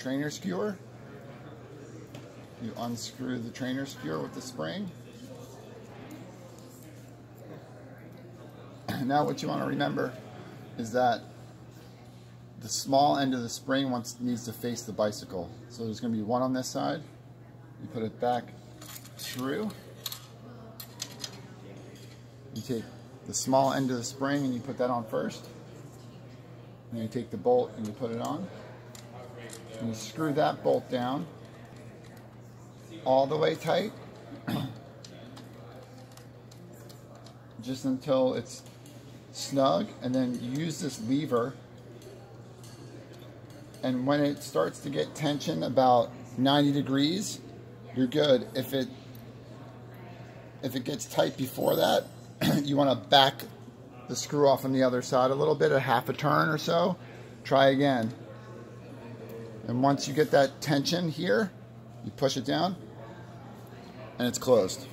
trainer skewer. You unscrew the trainer skewer with the spring. Now what you want to remember is that the small end of the spring needs to face the bicycle. So there's going to be one on this side. You put it back through. You take the small end of the spring and you put that on first. And you take the bolt and you put it on. And you screw that bolt down all the way tight. just until it's snug and then use this lever and when it starts to get tension about 90 degrees you're good if it if it gets tight before that you want to back the screw off on the other side a little bit a half a turn or so try again and once you get that tension here you push it down and it's closed